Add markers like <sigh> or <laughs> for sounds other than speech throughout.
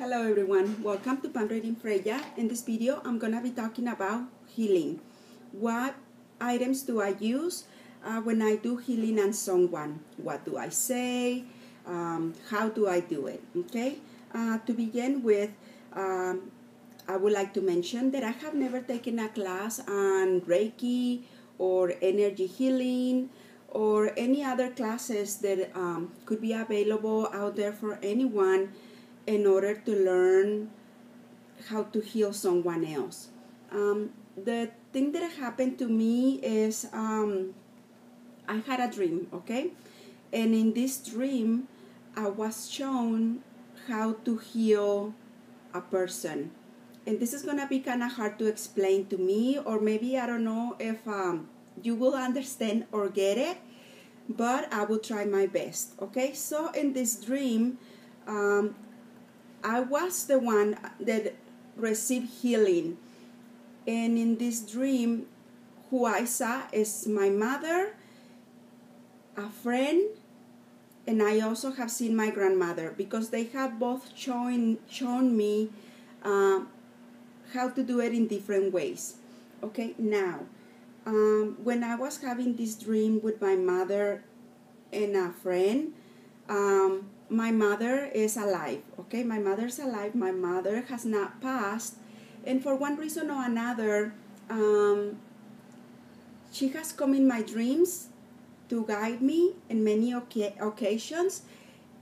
Hello everyone, welcome to Palm Reading Freyja. In this video, I'm gonna be talking about healing. What items do I use uh, when I do healing on someone? What do I say? Um, how do I do it? Okay. Uh, to begin with, um, I would like to mention that I have never taken a class on Reiki or energy healing or any other classes that um, could be available out there for anyone in order to learn how to heal someone else. Um, the thing that happened to me is um, I had a dream, okay? And in this dream, I was shown how to heal a person. And this is gonna be kind of hard to explain to me, or maybe I don't know if um, you will understand or get it, but I will try my best, okay? So in this dream, um, I was the one that received healing. And in this dream, who I saw is my mother, a friend, and I also have seen my grandmother because they have both shown, shown me uh, how to do it in different ways. Okay, now, um, when I was having this dream with my mother and a friend, um, my mother is alive okay? My mother's alive my mother has not passed and for one reason or another um, she has come in my dreams to guide me in many occasions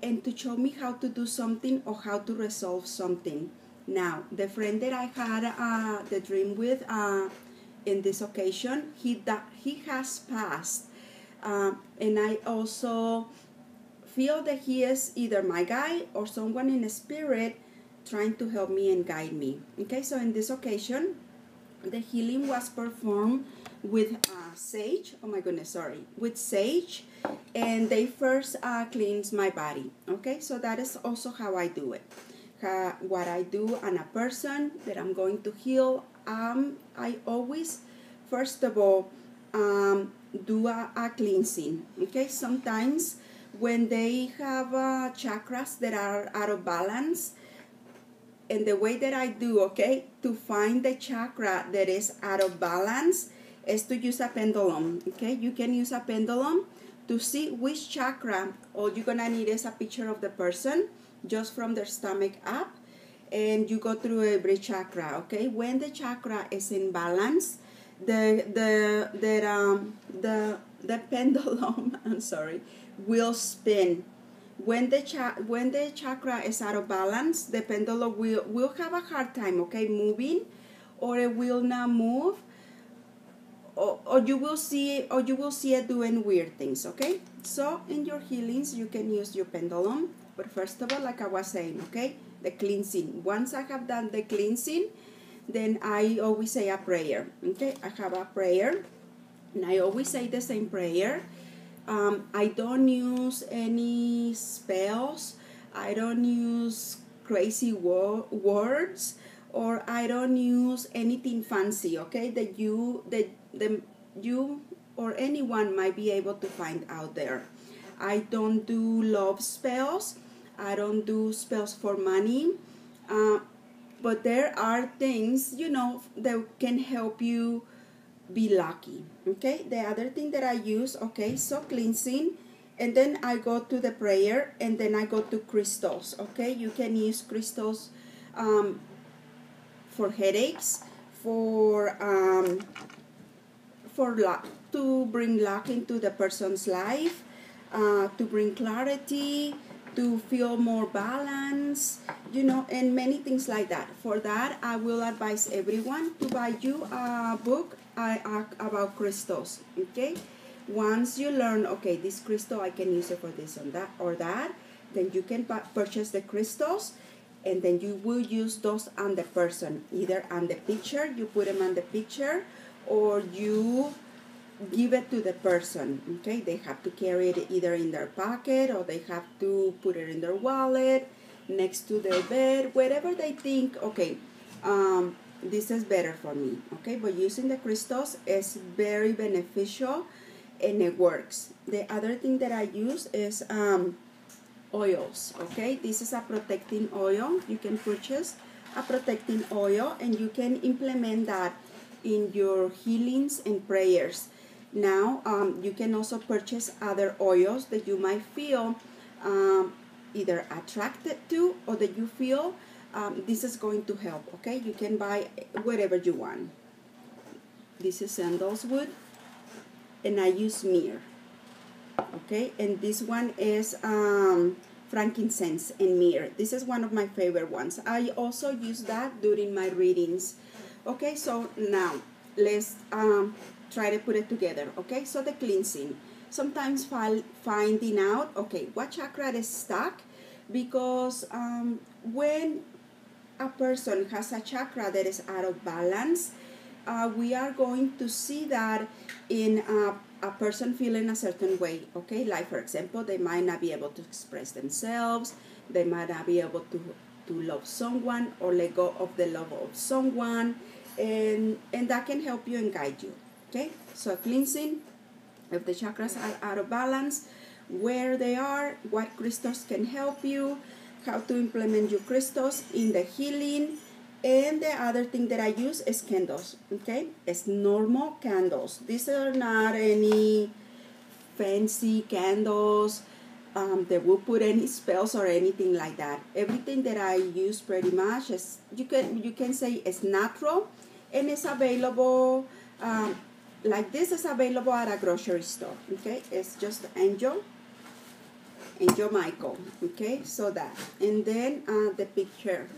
and to show me how to do something or how to resolve something. Now the friend that i had uh, the dream with uh, in this occasion he that he has passed uh, and i also feel that he is either my guide or someone in a spirit trying to help me and guide me. Okay, so in this occasion, the healing was performed with uh, sage. Oh my goodness, sorry, with sage, and they first uh, cleanse my body. Okay, so that is also how I do it. Uh, what I do on a person that I'm going to heal, um, I always, first of all, um, do a, a cleansing. Okay, sometimes when they have uh, chakras that are out of balance and the way that i do okay to find the chakra that is out of balance is to use a pendulum okay? You can use a pendulum to see which chakra all you're gonna need is a picture of the person just from their stomach up and you go through every chakra okay? When the chakra is in balance the the the um the the <laughs> pendulum i'm sorry will spin. When the when the chakra is out of balance, the pendulum will will have a hard time, okay, moving, or it will not move, or, or you will see or you will see it doing weird things, okay. So in your healings, you can use your pendulum, but first of all, like I was saying, okay, the cleansing. Once I have done the cleansing, then I always say a prayer. Okay, I have a prayer, and I always say the same prayer um, I don't use any spells. I don't use crazy wo- words or I don't use anything fancy, okay? That you that the you or anyone might be able to find out there. I don't do love spells. I don't do spells for money. Uh, but there are things, you know, that can help you be lucky okay? The other thing that i use okay so cleansing and then i go to the prayer and then i go to crystals okay? You can use crystals um, for headaches for um, for luck to bring luck into the person's life uh, to bring clarity to feel more balance you know and many things like that. For that i will advise everyone to buy you a book about crystals okay? Once you learn okay this crystal i can use it for this and that or that then you can purchase the crystals and then you will use those on the person either on the picture you put them on the picture or you give it to the person okay? They have to carry it either in their pocket or they have to put it in their wallet next to their bed wherever they think okay um, this is better for me okay? But using the crystals is very beneficial and it works. The other thing that i use is um, oils okay? This is a protecting oil. You can purchase a protecting oil and you can implement that in your healings and prayers. Now um, you can also purchase other oils that you might feel um, either attracted to or that you feel um, this is going to help okay? You can buy whatever you want. This is sandalwood and I use myrrh okay? And this one is um, frankincense and myrrh this is one of my favorite ones. I also use that during my readings okay? So now let's um, try to put it together okay? So the cleansing. Sometimes finding out okay what chakra is stuck? Because um, when a person has a chakra that is out of balance uh, we are going to see that in a, a person feeling a certain way okay? Like for example they might not be able to express themselves they might not be able to to love someone or let go of the love of someone and and that can help you and guide you okay? So cleansing if the chakras are out of balance where they are what crystals can help you how to implement your crystals in the healing and the other thing that I use is candles, okay? It's normal candles. These are not any fancy candles um, that will put any spells or anything like that. Everything that I use pretty much is, you can, you can say it's natural and it's available, um, like this is available at a grocery store, okay? It's just angel, angel Michael, okay? So that, and then uh, the picture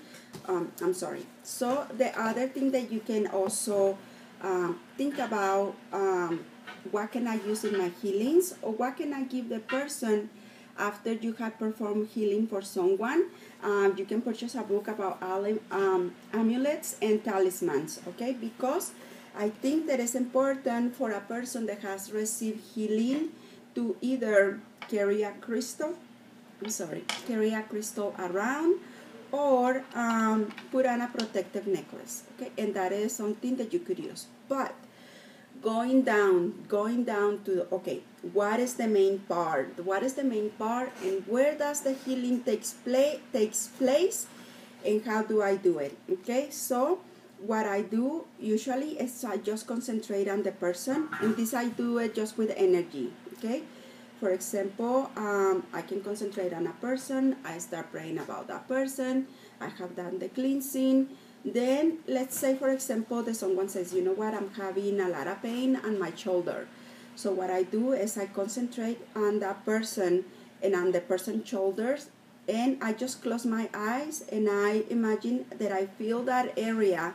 um, I'm sorry. So the other thing that you can also um, think about um, what can I use in my healings or what can I give the person after you have performed healing for someone. Um, you can purchase a book about um, amulets and talismans, okay? Because I think that it's important for a person that has received healing to either carry a crystal, I'm sorry, carry a crystal around or um, put on a protective necklace okay? And that is something that you could use. But going down going down to okay what is the main part? What is the main part and where does the healing takes place takes place and how do i do it okay? So what i do usually is i just concentrate on the person and this i do it just with energy okay for example, um, I can concentrate on a person, I start praying about that person, I have done the cleansing. Then, let's say, for example, that someone says, you know what, I'm having a lot of pain on my shoulder. So, what I do is I concentrate on that person and on the person's shoulders, and I just close my eyes and I imagine that I feel that area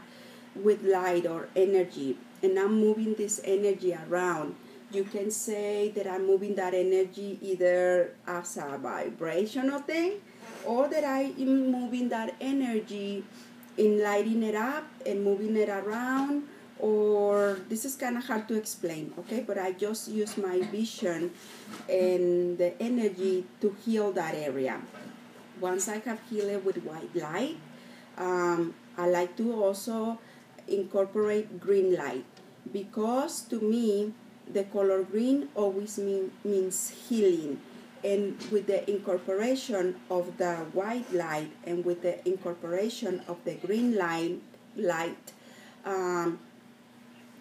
with light or energy, and I'm moving this energy around you can say that I'm moving that energy either as a vibrational thing or that I am moving that energy in lighting it up and moving it around or this is kind of hard to explain okay? But i just use my vision and the energy to heal that area. Once i have healed it with white light um, i like to also incorporate green light because to me the color green always mean, means healing. And with the incorporation of the white light and with the incorporation of the green light light um,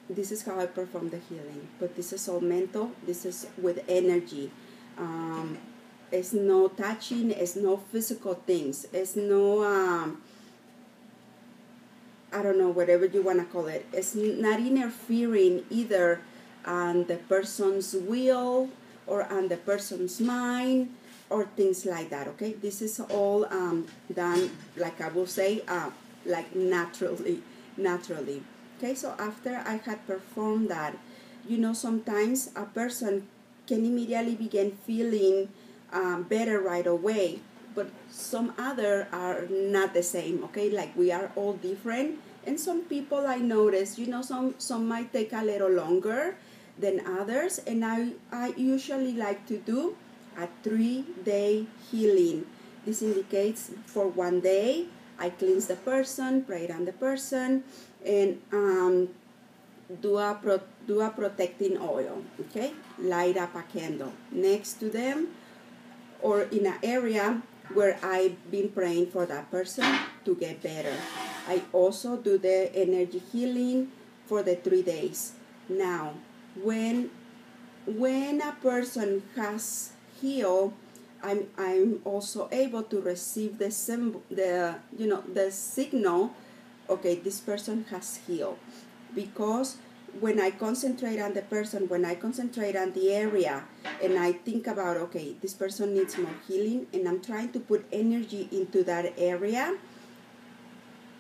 this is how I perform the healing. But this is all mental. This is with energy. Um, it's no touching. It's no physical things. It's no um, I don't know whatever you want to call it. It's not interfering either on the person's will or on the person's mind or things like that okay? This is all um, done like i will say uh, like naturally naturally okay? So after i had performed that you know sometimes a person can immediately begin feeling um, better right away but some other are not the same okay? Like we are all different and some people i notice you know some some might take a little longer than others and I, I usually like to do a three day healing. This indicates for one day I cleanse the person, pray on the person, and um, do a pro, do a protecting oil. Okay, light up a candle next to them, or in an area where I've been praying for that person to get better. I also do the energy healing for the three days. Now, when when a person has healed, I'm I'm also able to receive the symbol, the you know the signal. Okay, this person has healed because when I concentrate on the person, when I concentrate on the area, and I think about, okay, this person needs more healing, and I'm trying to put energy into that area,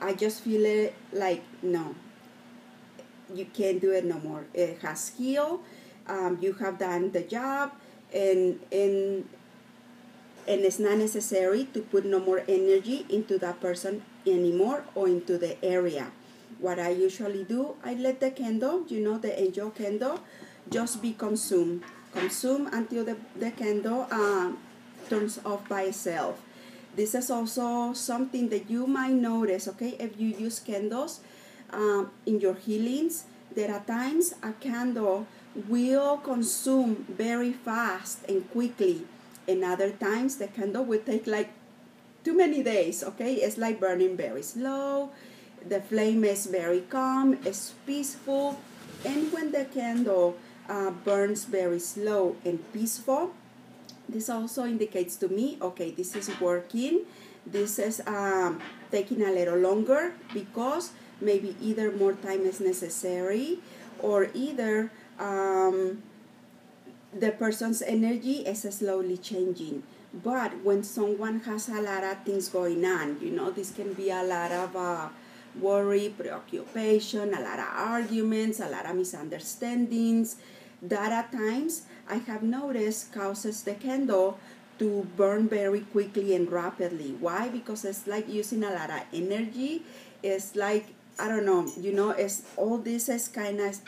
I just feel it like, no, you can't do it no more. It has healed, um, you have done the job, and, and, and it's not necessary to put no more energy into that person anymore or into the area what I usually do, I let the candle, you know, the angel candle, just be consumed. Consumed until the, the candle uh, turns off by itself. This is also something that you might notice, okay, if you use candles um, in your healings. There are times a candle will consume very fast and quickly, and other times the candle will take like too many days, okay? It's like burning very slow the flame is very calm, it's peaceful, and when the candle uh, burns very slow and peaceful, this also indicates to me, okay, this is working. This is um, taking a little longer because maybe either more time is necessary or either um, the person's energy is slowly changing. But when someone has a lot of things going on, you know, this can be a lot of uh, worry, preoccupation, a lot of arguments, a lot of misunderstandings. That at times I have noticed causes the candle to burn very quickly and rapidly. Why? Because it's like using a lot of energy. It's like I don't know, you know, it's all this is kind of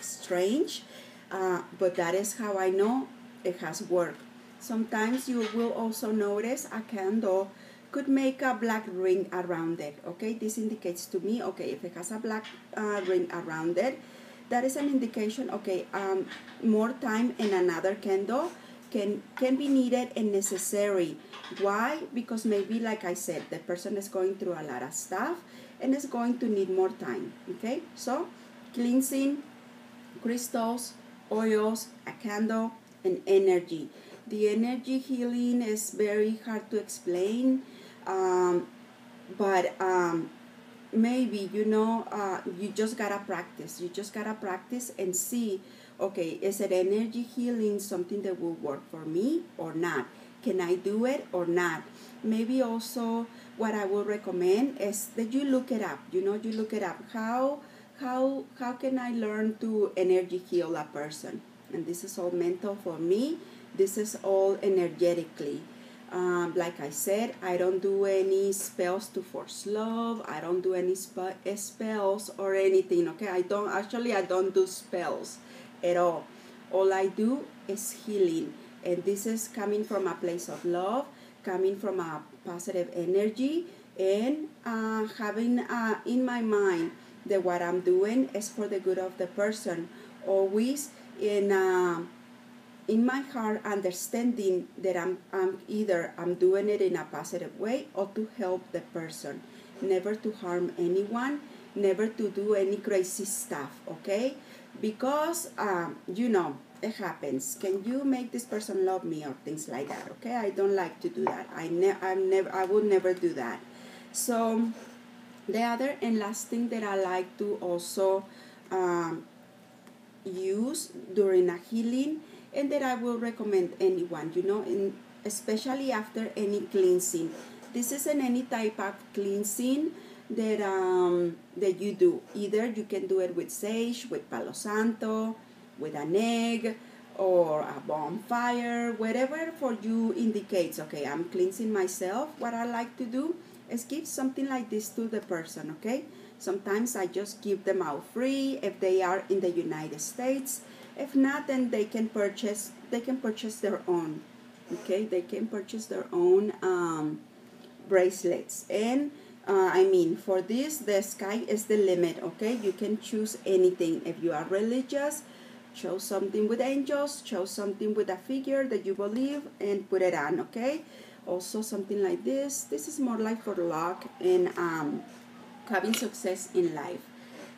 strange, uh, but that is how I know it has worked. Sometimes you will also notice a candle could make a black ring around it okay? This indicates to me okay if it has a black uh, ring around it that is an indication okay um, more time in another candle can can be needed and necessary. Why? Because maybe like i said the person is going through a lot of stuff and it's going to need more time okay? So cleansing crystals oils a candle and energy. The energy healing is very hard to explain um, but um, maybe you know uh, you just gotta practice. You just gotta practice and see okay is it energy healing something that will work for me or not can i do it or not maybe also what i would recommend is that you look it up you know you look it up how how how can i learn to energy heal a person and this is all mental for me this is all energetically um, like I said, I don't do any spells to force love. I don't do any spe- spells or anything. Okay, I don't actually. I don't do spells at all. All I do is healing, and this is coming from a place of love, coming from a positive energy, and uh, having uh, in my mind that what I'm doing is for the good of the person. Always in. Uh, in my heart understanding that I'm, I'm either I'm doing it in a positive way or to help the person, never to harm anyone, never to do any crazy stuff, okay? Because um, you know happens. Can you make this person love me or things like that? Okay, I don't like to do that. I ne- I'm never I would never do that. So the other and last thing that I like to also um, use during a healing and that I will recommend anyone, you know, in, especially after any cleansing. This isn't any type of cleansing that um, that you do. Either you can do it with sage, with palo santo, with an egg, or a bonfire, whatever for you indicates. Okay, I'm cleansing myself. What I like to do is give something like this to the person. Okay, sometimes I just give them out free if they are in the United States if not, then they can purchase they can purchase their own. Okay, they can purchase their own um, bracelets. And uh, I mean, for this, the sky is the limit. Okay, you can choose anything. If you are religious, chose something with angels, chose something with a figure that you believe, and put it on, okay? Also, something like this. This is more like for luck and um, having success in life.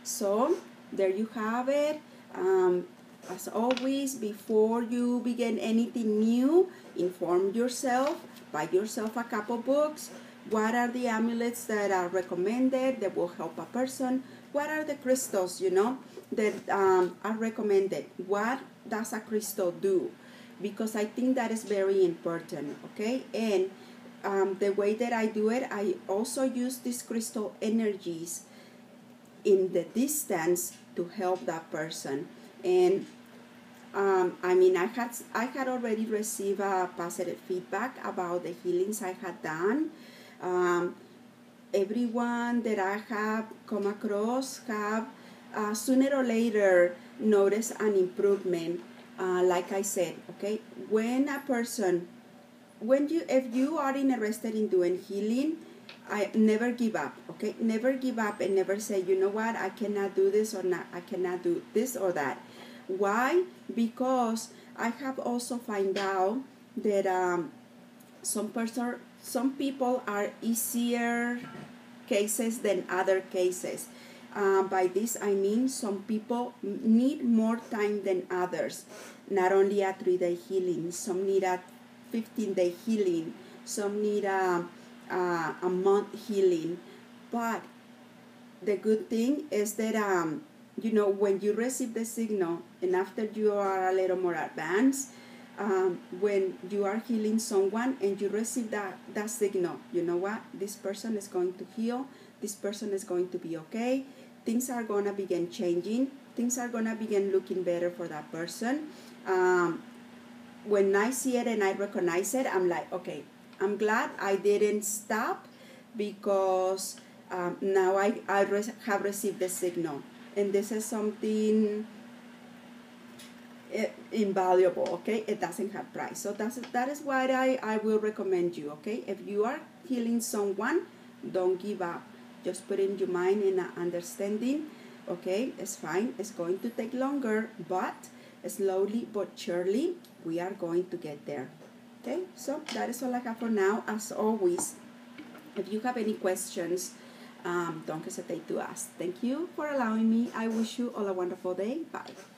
So, there you have it. Um, as always, before you begin anything new, inform yourself, buy yourself a couple books. What are the amulets that are recommended that will help a person? What are the crystals, you know, that um, are recommended? What does a crystal do? Because I think that is very important, okay? And um, the way that I do it, I also use these crystal energies in the distance to help that person. And um, I mean, I had I had already received a positive feedback about the healings I had done. Um, everyone that I have come across have uh, sooner or later notice an improvement. Uh, like I said, okay, when a person, when you if you are interested in doing healing, I never give up, okay? Never give up and never say, you know what, I cannot do this or not, I cannot do this or that. Why? Because I have also find out that um, some person, some people are easier cases than other cases. Uh, by this I mean some people need more time than others. Not only a three-day healing, some need a 15-day healing, some need a, a, a month healing. But the good thing is that um, you know, when you receive the signal and after you are a little more advanced, um, when you are healing someone and you receive that, that signal, you know what? This person is going to heal. This person is going to be okay. Things are to begin changing. Things are to begin looking better for that person. Um, when I see it and I recognize it, I'm like, okay, I'm glad I didn't stop because um, now I, I have received the signal. And this is something eh, invaluable okay? It doesn't have price. So that's that is why I, I will recommend you okay? If you are healing someone don't give up just put in your mind in understanding okay it's fine it's going to take longer but slowly but surely we are going to get there okay so that is all i have for now as always if you have any questions um, don't hesitate to ask. Thank you for allowing me. I wish you all a wonderful day. Bye.